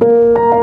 Música